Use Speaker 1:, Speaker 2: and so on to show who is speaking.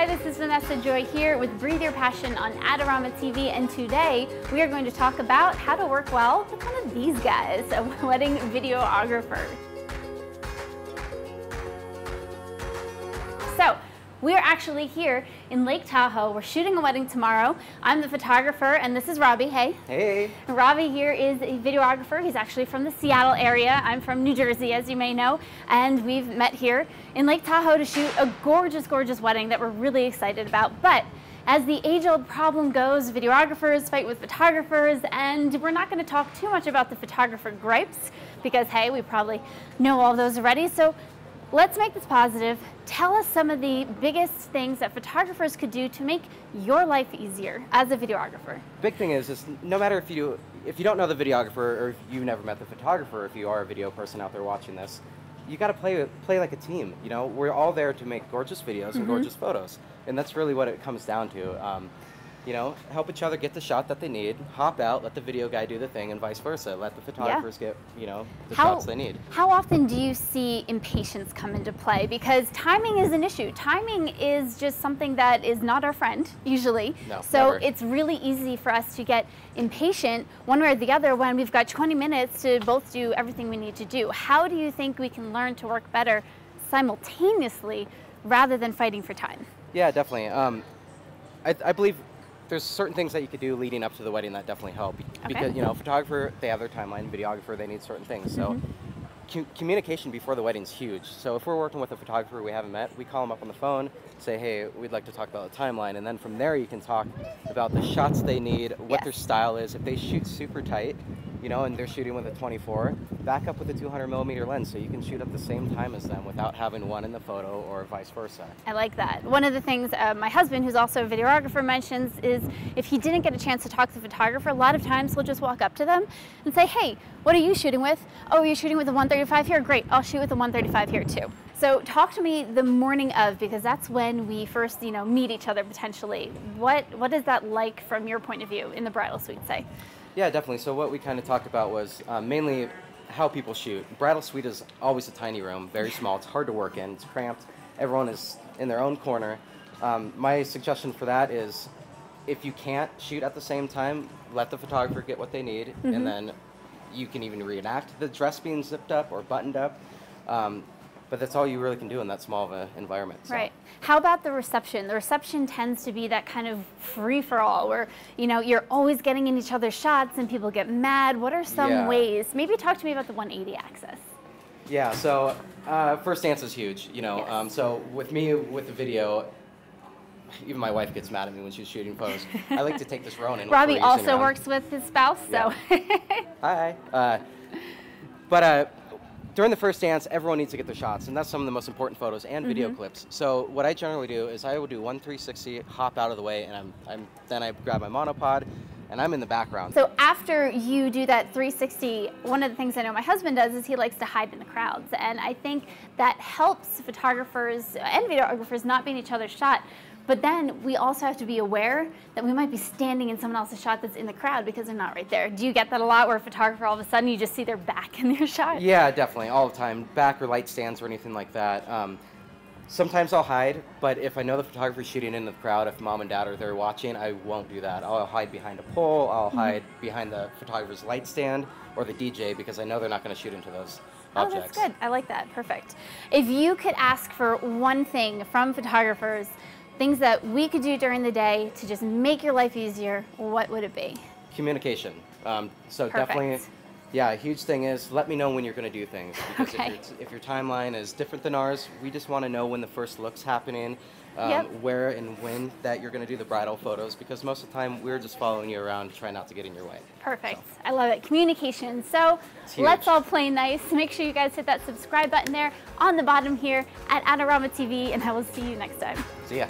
Speaker 1: Hi, this is Vanessa Joy here with Breathe Your Passion on Adorama TV, and today we are going to talk about how to work well with one of these guys, a wedding videographer. We're actually here in Lake Tahoe. We're shooting a wedding tomorrow. I'm the photographer, and this is Robbie. Hey.
Speaker 2: Hey.
Speaker 1: Robbie here is a videographer. He's actually from the Seattle area. I'm from New Jersey, as you may know, and we've met here in Lake Tahoe to shoot a gorgeous, gorgeous wedding that we're really excited about. But as the age-old problem goes, videographers fight with photographers, and we're not going to talk too much about the photographer gripes because, hey, we probably know all those already. So Let's make this positive. Tell us some of the biggest things that photographers could do to make your life easier as a videographer.
Speaker 2: Big thing is, is no matter if you if you don't know the videographer or if you've never met the photographer, if you are a video person out there watching this, you got to play play like a team. You know, we're all there to make gorgeous videos and mm -hmm. gorgeous photos, and that's really what it comes down to. Um, you know, help each other get the shot that they need, hop out, let the video guy do the thing, and vice versa. Let the photographers yeah. get, you know, the how, shots they need.
Speaker 1: How often do you see impatience come into play? Because timing is an issue. Timing is just something that is not our friend, usually.
Speaker 2: No,
Speaker 1: so
Speaker 2: never.
Speaker 1: it's really easy for us to get impatient one way or the other when we've got 20 minutes to both do everything we need to do. How do you think we can learn to work better simultaneously rather than fighting for time?
Speaker 2: Yeah, definitely. Um, I, I believe there's certain things that you could do leading up to the wedding that definitely help. Okay. Because, you know, photographer, they have their timeline, videographer, they need certain things. So mm -hmm. communication before the wedding is huge. So if we're working with a photographer we haven't met, we call them up on the phone, say, hey, we'd like to talk about the timeline. And then from there, you can talk about the shots they need, what yes. their style is. If they shoot super tight, you know, and they're shooting with a 24, back up with a 200 millimeter lens so you can shoot at the same time as them without having one in the photo or vice versa.
Speaker 1: I like that. One of the things uh, my husband, who's also a videographer, mentions is if he didn't get a chance to talk to the photographer, a lot of times he'll just walk up to them and say, hey, what are you shooting with? Oh, you're shooting with a 135 here? Great, I'll shoot with a 135 here too. So talk to me the morning of because that's when we first, you know, meet each other potentially. What what is that like from your point of view in the bridal suite, say?
Speaker 2: Yeah, definitely. So what we kind of talked about was um, mainly how people shoot. Bridal suite is always a tiny room, very small. It's hard to work in. It's cramped. Everyone is in their own corner. Um, my suggestion for that is, if you can't shoot at the same time, let the photographer get what they need, mm -hmm. and mm-hmm. then you can even reenact the dress being zipped up or buttoned up. Um, but that's all you really can do in that small of an environment.
Speaker 1: So. Right. How about the reception? The reception tends to be that kind of free for all where, you know, you're always getting in each other's shots and people get mad. What are some yeah. ways? Maybe talk to me about the 180 axis.
Speaker 2: Yeah, so uh, first dance is huge, you know. Yes. Um, so with me, with the video, even my wife gets mad at me when she's shooting photos. I like to take this Ronin.
Speaker 1: Robbie also around. works with his spouse, so.
Speaker 2: Yeah. Hi. Uh, but uh, during the first dance, everyone needs to get their shots, and that's some of the most important photos and video mm -hmm. clips. So what I generally do is I will do one 360, hop out of the way, and I'm, I'm then I grab my monopod, and I'm in the background.
Speaker 1: So after you do that 360, one of the things I know my husband does is he likes to hide in the crowds, and I think that helps photographers and videographers not be in each other's shot but then we also have to be aware that we might be standing in someone else's shot that's in the crowd because they're not right there. Do you get that a lot where a photographer all of a sudden you just see their back in their shot?
Speaker 2: Yeah, definitely, all the time. Back or light stands or anything like that. Um, sometimes I'll hide, but if I know the photographer's shooting in the crowd, if mom and dad are there watching, I won't do that. I'll hide behind a pole, I'll mm -hmm. hide behind the photographer's light stand or the DJ because I know they're not going to shoot into those objects.
Speaker 1: Oh, that's good. I like that. Perfect. If you could ask for one thing from photographers things that we could do during the day to just make your life easier, what would it be?
Speaker 2: Communication. Um, so Perfect. definitely, yeah, a huge thing is let me know when you're going to do things. Because okay. if, if, your timeline is different than ours, we just want to know when the first look's happening, um, yep. where and when that you're going to do the bridal photos, because most of the time we're just following you around to try not to get in your way.
Speaker 1: Perfect. So. I love it. Communication. So let's all play nice. Make sure you guys hit that subscribe button there on the bottom here at Adorama TV, and I will see you next time.
Speaker 2: See ya.